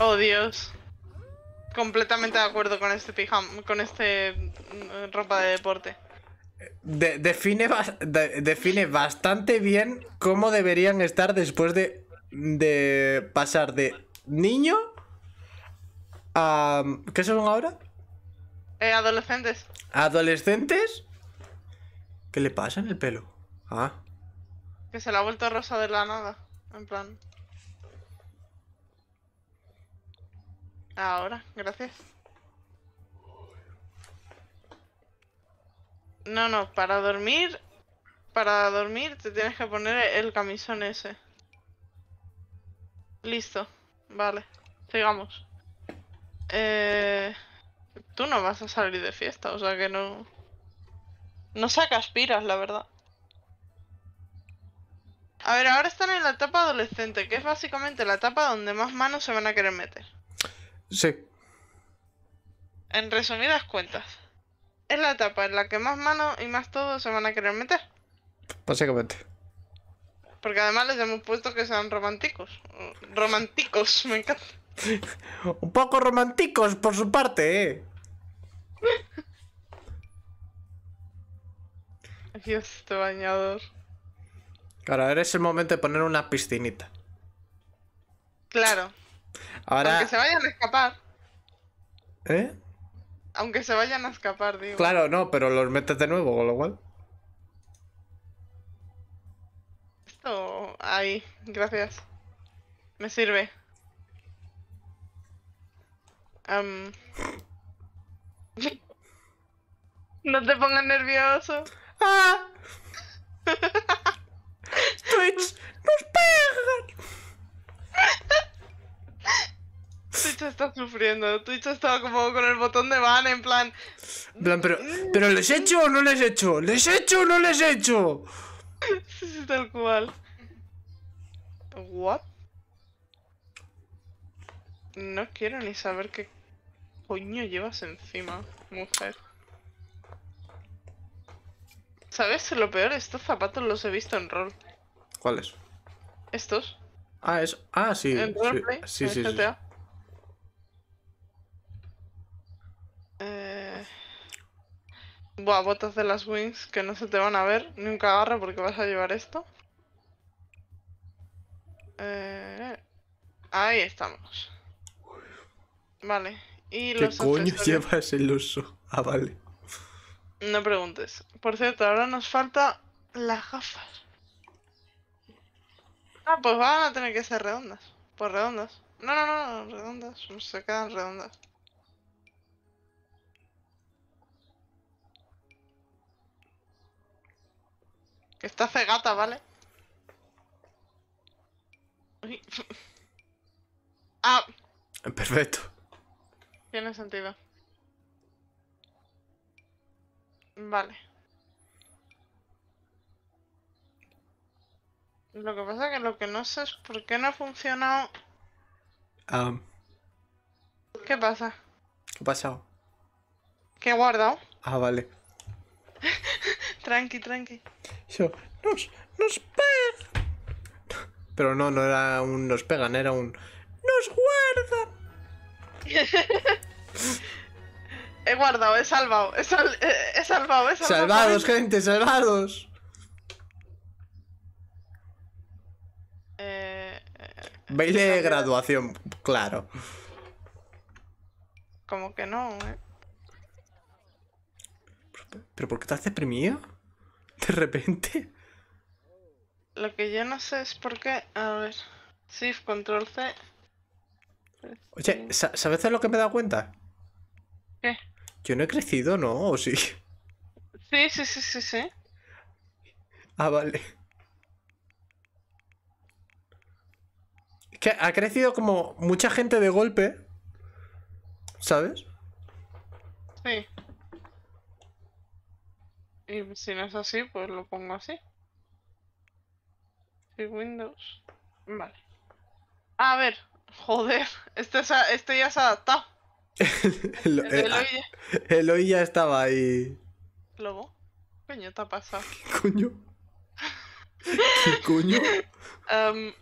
Oh, Dios. Completamente de acuerdo con este pijama, con este mm, ropa de deporte. De- define, de- define bastante bien cómo deberían estar después de, de pasar de niño a... ¿Qué son ahora? Eh, adolescentes. ¿Adolescentes? ¿Qué le pasa en el pelo? Ah, Que se la ha vuelto rosa de la nada. En plan. Ahora, gracias. No, no, para dormir. Para dormir te tienes que poner el camisón ese. Listo. Vale. Sigamos. Eh, tú no vas a salir de fiesta, o sea que no. No sacas piras, la verdad. A ver, ahora están en la etapa adolescente, que es básicamente la etapa donde más manos se van a querer meter. Sí. En resumidas cuentas, es la etapa en la que más manos y más todo se van a querer meter. Básicamente. Porque además les hemos puesto que sean románticos. Románticos, me encanta. Un poco románticos por su parte, ¿eh? Dios, este bañador. Claro, ahora es el momento de poner una piscinita. Claro, Ahora... aunque se vayan a escapar. ¿Eh? Aunque se vayan a escapar, digo. Claro, no, pero los metes de nuevo, con lo cual... Esto, ahí, gracias. Me sirve. Am. no te pongas nervioso. ¡Ah! ¡Twitch! ¡Nos pegan! Twitch está sufriendo. Twitch estaba como con el botón de ban en plan. En plan, pero, pero ¿les he hecho o no les he hecho? ¿Les he hecho o no les he hecho? Sí, sí, tal cual. ¿What? No quiero ni saber qué coño llevas encima, mujer. ¿Sabes? Lo peor, estos zapatos los he visto en rol. ¿Cuáles? Estos. Ah, eso. Ah, sí. en sí, roleplay. sí, en sí, sí. GTA. Eh... Buah, botas de las wings que no se te van a ver ni un cagarro porque vas a llevar esto. Eh... Ahí estamos. Vale. Y ¿Qué los coño llevas el uso? Ah, vale. No preguntes. Por cierto, ahora nos falta las gafas. Ah, pues van a tener que ser redondas. Pues redondas. No, no, no, redondas. Se quedan redondas. Que está cegata, ¿vale? Ah, Perfecto. tiene sentido. Vale. Lo que pasa es que lo que no sé es por qué no ha funcionado. Ah, ¿Qué pasa? ¿Qué ha pasado? ¿Qué he guardado? Ah, vale. Tranqui, tranqui. Nos, nos pegan. Pero no, no era un nos pegan, era un nos guardan. He guardado, he salvado, he, sal- eh, he salvado, he salvado. Salvados, gente, salvados. Eh, eh, Baile de salvados. graduación, claro. Como que no, eh. ¿Pero por qué estás deprimido? De repente. Lo que yo no sé es por qué. A ver. Shift, control C. Oye, sa- ¿sabes de lo que me he dado cuenta? ¿Qué? Yo no he crecido, ¿no? ¿O sí? Sí, sí, sí, sí, sí. Ah, vale. Es que ha crecido como mucha gente de golpe. ¿Sabes? Sí. Y si no es así, pues lo pongo así. Sí, Windows. Vale. A ver, joder, este, este ya se ha adaptado. El, El de el- Eloy ya- Eloy ya estaba ahí. Lobo. ¿Qué coño te ha pasado? ¿Qué coño? ¿Qué coño? Em,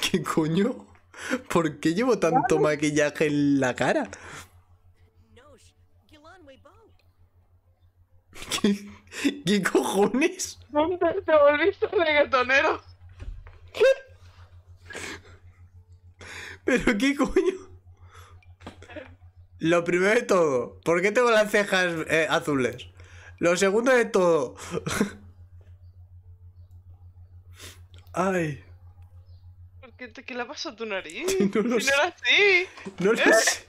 ¿Qué coño? ¿Por qué llevo tanto maquillaje en la cara? ¿Qué, qué cojones? ¿Dónde te volviste reggaetonero? ¿Pero qué coño? Lo primero de todo, ¿por qué tengo las cejas eh, azules? Lo segundo de todo. Ay, ¿Por qué, te- qué le pasa a tu nariz? No lo Si sé. no era así. no lo sé.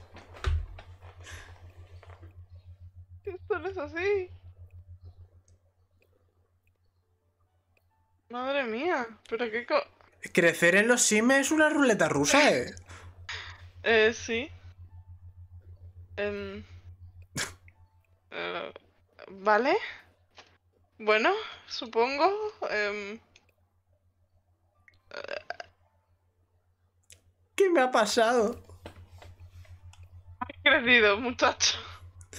Esto no es así. Madre mía, pero qué co... Crecer en los sims es una ruleta rusa, eh. Eh, sí. Em, eh, vale. Bueno, supongo. em, ¿Qué me ha pasado? has crecido, muchacho.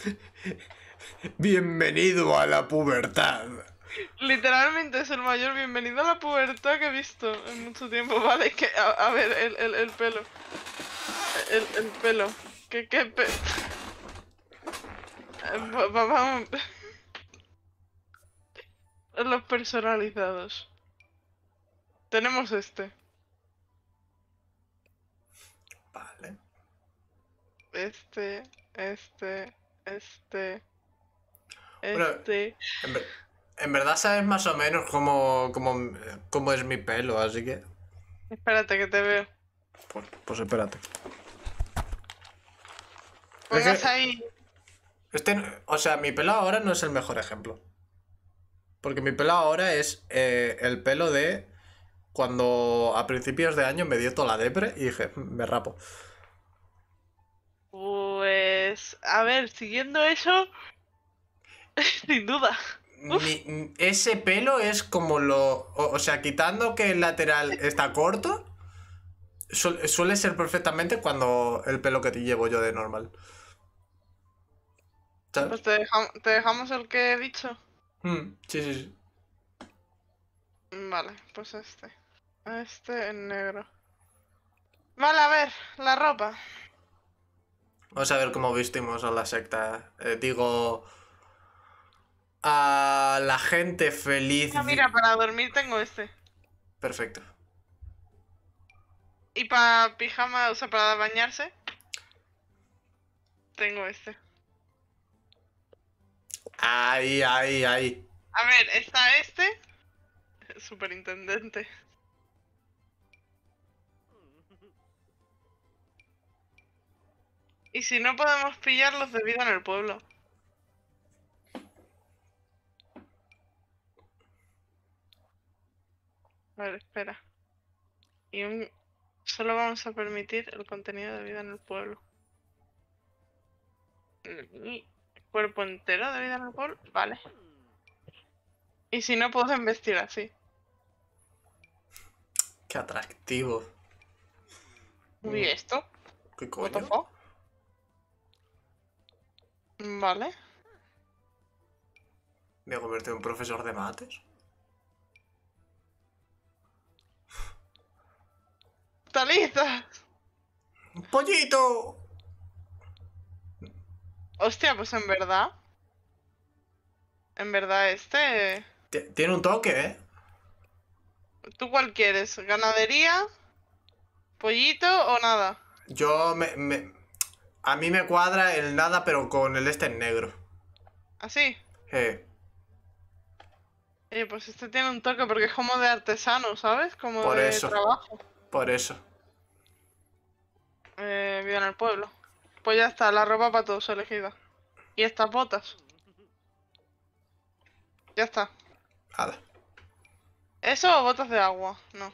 Bienvenido a la pubertad. Literalmente es el mayor bienvenido a la pubertad que he visto en mucho tiempo. Vale, que a, a ver, el, el, el pelo. El, el pelo. ¿Qué, qué pe... Eh, va- va- Vamos. Los personalizados. Tenemos este. Vale. Este. Este. Este. Bueno, Este. En, en verdad sabes más o menos cómo, cómo, cómo es mi pelo, así que... Espérate que te veo. Pues, pues espérate. Pongas ahí. Este, o sea, mi pelo ahora no es el mejor ejemplo. Porque mi pelo ahora es eh, el pelo de cuando a principios de año me dio toda la depre y dije, "Mm, me rapo. Pues. A ver, siguiendo eso. Sin duda. Mi- ese pelo es como lo... O, o sea, quitando que el lateral está corto, suel- suele ser perfectamente cuando el pelo que te llevo yo de normal. ¿Sabes? Pues te, te dejamos el que he dicho. Mm, sí, sí, sí. Vale, pues este. Este en negro. Vale, a ver, la ropa. Vamos a ver cómo vestimos a la secta. Eh, digo... A la gente feliz. Ah, mira, para dormir tengo este. Perfecto. Y para pijama, o sea, para bañarse. Tengo este. Ahí, ahí, ahí. A ver, está este. Superintendente. Y si no podemos pillarlos de vida en el pueblo. A ver, espera. Y un... Solo vamos a permitir el contenido de vida en el pueblo. ¿Cuerpo entero de vida en el pueblo? Vale. Y si no pueden vestir así. Qué atractivo. ¿Y esto? ¿Qué coño? Vale. Me he convertido en profesor de mates. ¡Pollito! Hostia, pues en verdad. En verdad, este. Tiene un toque, ¿eh? ¿Tú cuál quieres? ¿Ganadería? ¿Pollito o nada? Yo me, me- A mí me cuadra el nada, pero con el este en negro. ¿Así? Eh, Oye, pues este tiene un toque porque es como de artesano, ¿sabes? Como Por de eso. trabajo. por eso. Eh, vida en el pueblo. Pues ya está, la ropa para todos elegida. Y estas botas. Ya está. Nada. ¿Eso o botas de agua? No.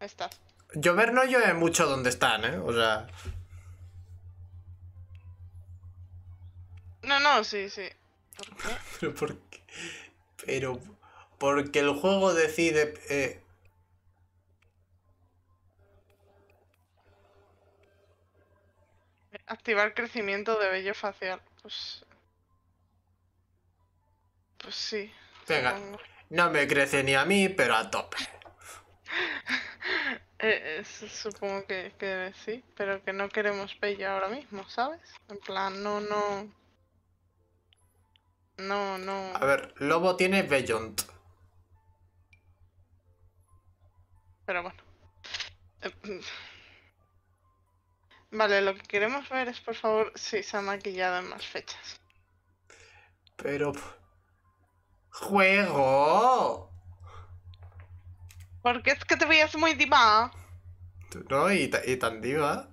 Estas. Llover no llueve mucho donde están, ¿eh? O sea... No, no, sí, sí. ¿Por qué? Pero por qué? Pero... Porque el juego decide... eh, Activar crecimiento de vello facial. Pues. Pues sí. Venga, supongo. no me crece ni a mí, pero a tope. Eh, eh, su- supongo que, que sí, pero que no queremos Bella ahora mismo, ¿sabes? En plan, no, no. No, no. A ver, Lobo tiene Beyond. Pero bueno. Vale, lo que queremos ver es, por favor, si se ha maquillado en más fechas. Pero... ¡Juego! Porque es que te veías muy diva. Tú No, y, y tan diva.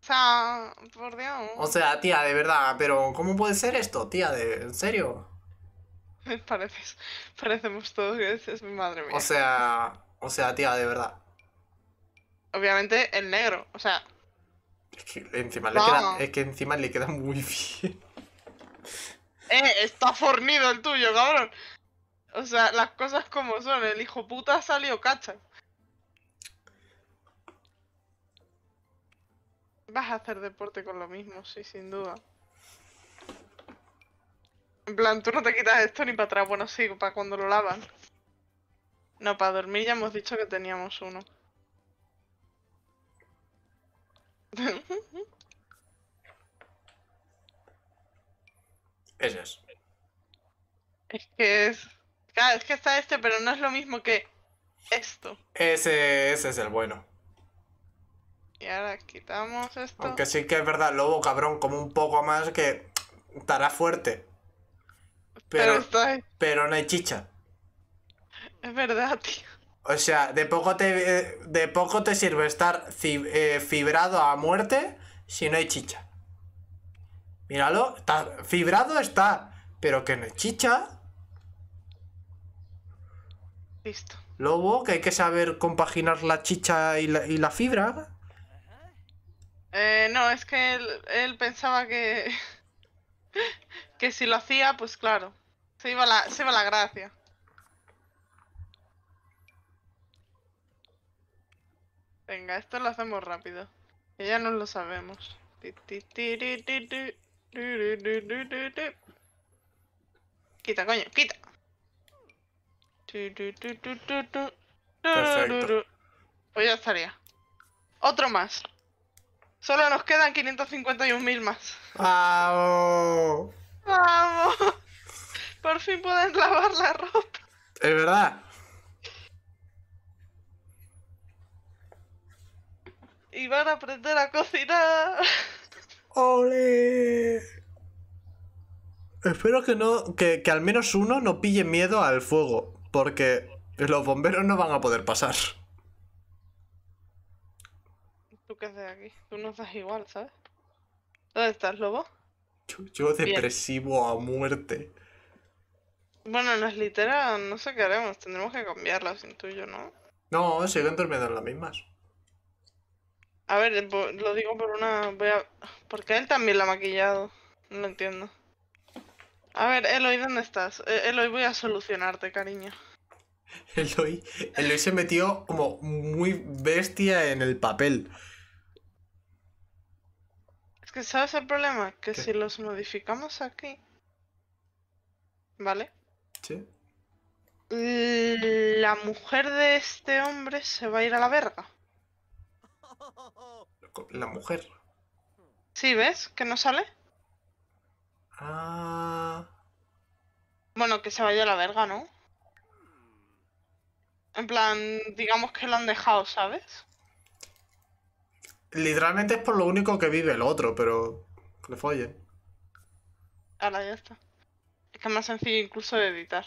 O sea, por Dios. O sea, tía, de verdad, pero ¿cómo puede ser esto, tía? De, ¿En serio? Pareces, parecemos todos que dices, madre mía. O sea, o sea, tía, de verdad. Obviamente el negro, o sea, Es que encima le queda, es que encima le queda muy bien. eh, está fornido el tuyo, cabrón. O sea, las cosas como son, el hijo puta ha salido cacha. Vas a hacer deporte con lo mismo, sí, sin duda. En plan, tú no te quitas esto ni para atrás, bueno, sí, para cuando lo lavan. No, para dormir ya hemos dicho que teníamos uno. Ese es. Es que es. Claro, es que está este, pero no es lo mismo que esto. Ese, ese es el bueno. Y ahora quitamos esto. Aunque sí que es verdad, Lobo, cabrón, como un poco más que estará fuerte. pero, Pero, pero no hay chicha. Es verdad, tío. O sea, de poco te, eh, de poco te sirve estar eh, fibrado a muerte si no hay chicha. Míralo, está, fibrado está, pero que no hay chicha. Listo. Lobo, que hay que saber compaginar la chicha y la, y la fibra. Eh, no, es que él, él pensaba que. que si lo hacía, pues claro. Se iba la, se iba la gracia. Venga, esto lo hacemos rápido. Que ya no lo sabemos. Quita, coño, quita. Perfecto. Pues ya estaría. Otro más. Solo nos quedan 551.000 más. ¡Vamos! ¡Vamos! Por fin pueden lavar la ropa. Es verdad. Y van a aprender a cocinar. ¡Ole! Espero que no. Que, que al menos uno no pille miedo al fuego. Porque los bomberos no van a poder pasar. ¿Tú qué haces aquí? Tú no estás igual, ¿sabes? ¿Dónde estás, lobo? Yo, yo Bien. depresivo a muerte. Bueno, en las literas no sé qué haremos. Tendremos que cambiarlas, intuyo, ¿no? No, siguen durmiendo en las mismas. A ver, lo digo por una... Voy a... Porque él también la ha maquillado. No lo entiendo. A ver, Eloy, ¿dónde estás? Eh, Eloy, voy a solucionarte, cariño. Eloy, Eloy se metió como muy bestia en el papel. Es que, ¿sabes el problema? Que ¿Qué? si los modificamos aquí... ¿Vale? ¿Sí? La mujer de este hombre se va a ir a la verga. La mujer. ¿Sí, ves? ¿Que no sale? Ah. Bueno, que se vaya a la verga, ¿no? En plan, digamos que lo han dejado, ¿sabes? Literalmente es por lo único que vive el otro, pero. Que le follen. Ahora ya está. Es que es más sencillo incluso de editar.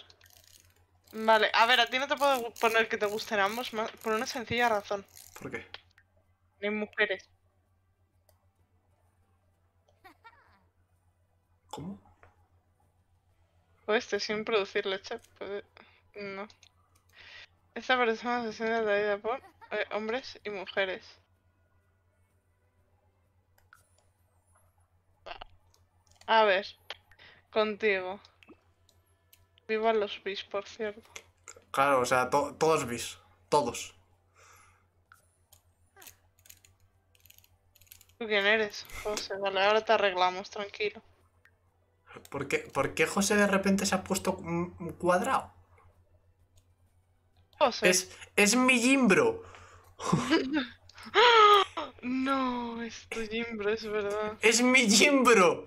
Vale, a ver, a ti no te puedo poner que te gusten ambos por una sencilla razón. ¿Por qué? Ni mujeres. ¿Cómo? O este, sin producir leche. No. Esta persona se siente atraída por eh, hombres y mujeres. A ver, contigo. Viva los bis, por cierto. Claro, o sea, to- todos bis. Todos. ¿Tú quién eres? José, vale, ahora te arreglamos, tranquilo. ¿Por qué, por qué José de repente se ha puesto un cuadrado? José, Es, es mi Jimbro. No, es tu Jimbro, es verdad. ¡Es mi Jimbro!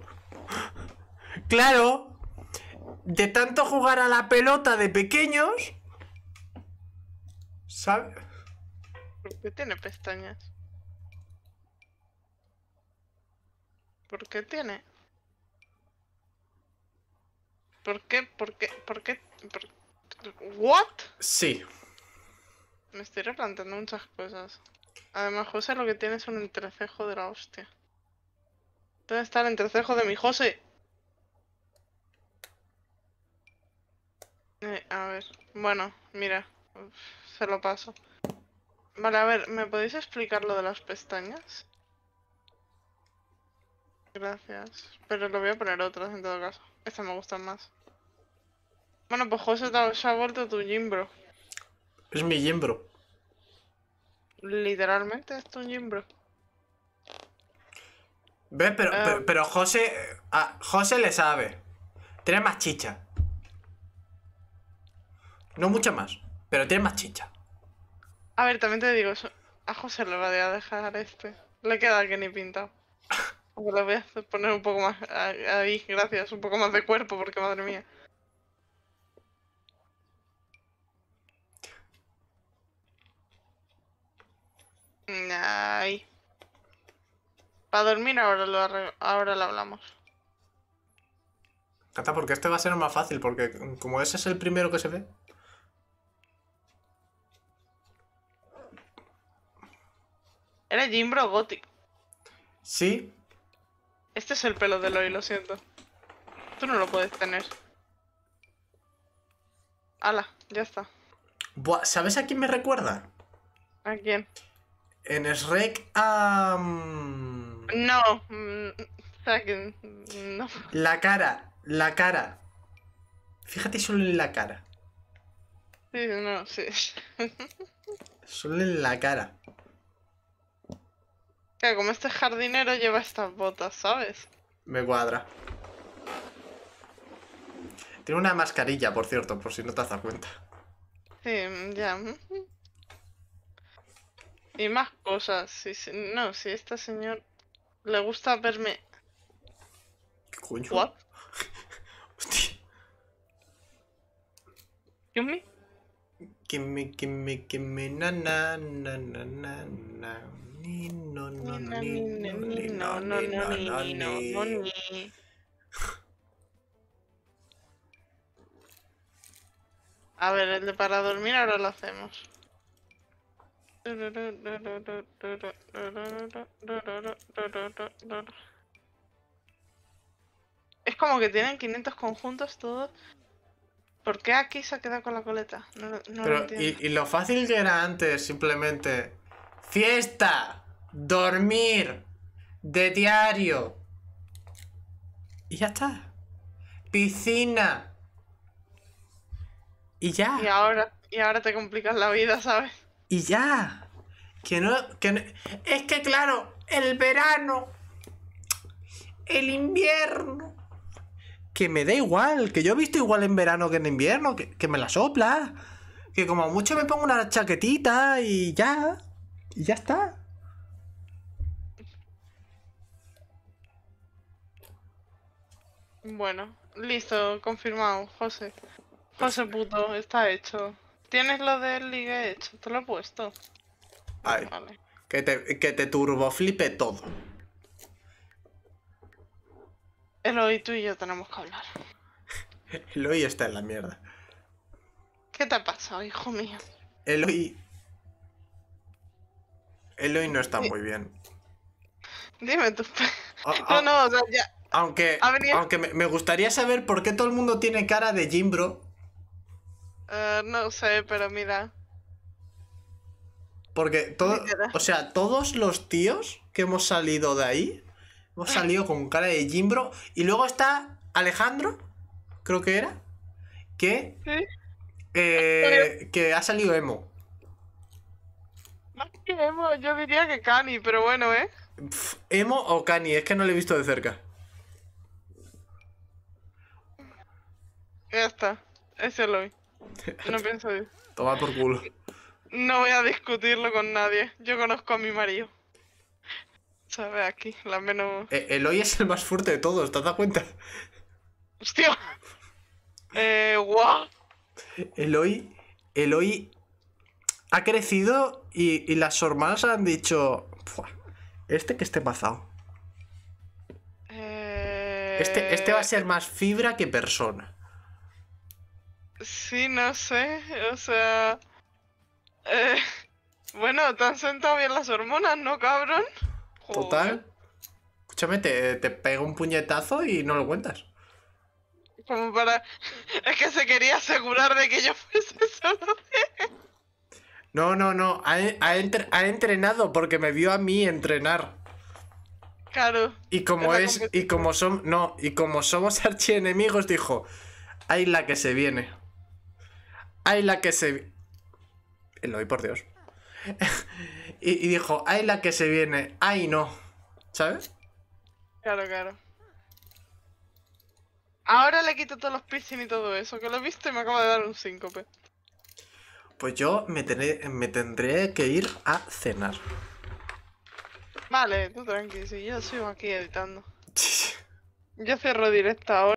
Claro, de tanto jugar a la pelota de pequeños. ¿Sabes? ¿Por qué tiene pestañas? ¿Por qué tiene? ¿Por qué? ¿Por qué? ¿Por qué? ¿Por- ¿What? Sí. Me estoy replanteando muchas cosas. Además, José lo que tiene es un entrecejo de la hostia. ¿Dónde está el entrecejo de mi José? Eh, a ver. Bueno, mira. uf, se lo paso. Vale, a ver, ¿me podéis explicar lo de las pestañas? Gracias. Pero lo voy a poner otras en todo caso. Estas me gustan más. Bueno, pues José te ha- se ha vuelto tu Jimbro. Es mi Jimbro. Literalmente es tu Jimbro. ¿Ves? Pero, Ah. pero, pero José. A José le sabe. Tiene más chicha. No mucha más, pero tiene más chicha. A ver, también te digo, eso- a José le va a dejar este. Le queda que ni pintado. Le voy a poner un poco más ahí, gracias, un poco más de cuerpo, porque madre mía. Ay. Para dormir ahora lo, ahora lo hablamos. Cata, porque este va a ser más fácil, porque como ese es el primero que se ve. Era Jimbro Gothic. Sí, Este es el pelo de Loi, lo siento. Tú no lo puedes tener. Ala, ya está. Buah, ¿sabes a quién me recuerda? ¿A quién? En Shrek a. mm, No. mm, que. No. La cara, la cara. Fíjate solo en la cara. Sí, no, sí. Solo en la cara. Claro, como este jardinero lleva estas botas, ¿sabes? Me cuadra. Tiene una mascarilla, por cierto, por si no te has dado cuenta. Sí, ya. Y más cosas. Sí, sí. No, si este señor le gusta verme. ¿Qué coño? ¿What? Hostia. ¿Excuse me? Que me, que me, que me, na, na, na, na, na, na. Ni, no, no, no, ni, no, no, no, no. A ver, el de para dormir ahora lo hacemos. Es como que tienen 500 conjuntos todos. ¿Por qué aquí se ha quedado con la coleta? No, lo- no lo Pero, entiendo. y, y lo fácil que era antes, simplemente. Fiesta, dormir, de diario. Y ya está. Piscina. Y ya. Y ahora, y ahora te complicas la vida, ¿sabes? Y ya. Que no, que no- Es que claro, el verano. El invierno. Que me da igual. Que yo he visto igual en verano que en invierno. Que, que me la sopla. Que como mucho me pongo una chaquetita y ya. Y ya está. Bueno, listo, confirmado, José. José puto, está hecho. ¿Tienes lo del ligue hecho? Te lo he puesto. Ay, Vale. que te, que te turboflipe todo. Eloy, tú y yo tenemos que hablar. Eloy está en la mierda. ¿Qué te ha pasado, hijo mío? Eloy. Eloy no está muy bien. Dime tú. A- No, a- no, o sea, ya. Aunque, aunque me, me gustaría saber por qué todo el mundo tiene cara de Jimbro. eh, no sé, pero mira. Porque todo, o sea, todos los tíos que hemos salido de ahí, hemos salido con cara de Jimbro. Y luego está Alejandro, creo que era, que, ¿Sí? eh, que ha salido emo. Más que emo, yo diría que Cani, pero bueno, ¿eh? Emo o Kanye, es que no lo he visto de cerca. Ya está. Es Eloy. No pienso ir. Toma por culo. No voy a discutirlo con nadie. Yo conozco a mi marido. ¿Sabes? Aquí, la menos. Eh, Eloy es el más fuerte de todos, ¿te has dado cuenta? ¡Hostia! Eh, guau. Eloy, Eloy ha crecido y, y las hormonas han dicho, "Fua, este que esté mazado. Eh... Este, este va a ser más fibra que persona. Sí, no sé. O sea. Eh... Bueno, te han sentado bien las hormonas, ¿no, cabrón? Joder. Total. Escúchame, te, te pega un puñetazo y no lo cuentas. Como para. Es que se quería asegurar de que yo fuese solo. No, no, no. Ha, ha entre- ha entrenado porque me vio a mí entrenar. Claro. Y como Es y como son, no, y como somos archienemigos, dijo, hay la que se viene. Hay la que se vi-". Eloy, por Dios. y, y dijo, hay la que se viene, ay no. ¿Sabes? Claro, claro. Ahora le quito todos los piercing y todo eso, que lo he visto y me acaba de dar un síncope. Pues yo me, tendré- me tendré que ir a cenar. Vale, tú tranqui, si yo sigo aquí editando. Yo cierro directo ahora.